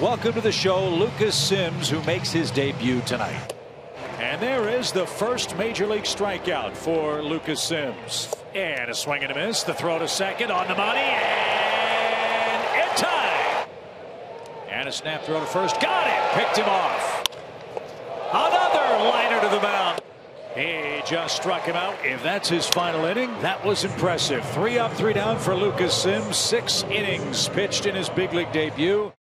Welcome to the show, Lucas Sims, who makes his debut tonight. And there is the first major league strikeout for Lucas Sims. And a swing and a miss. The throw to second on the money. And in time. And a snap throw to first. Got it. Picked him off. Another liner to the mound. He just struck him out. If that's his final inning, that was impressive. Three up, three down for Lucas Sims. Six innings pitched in his big league debut.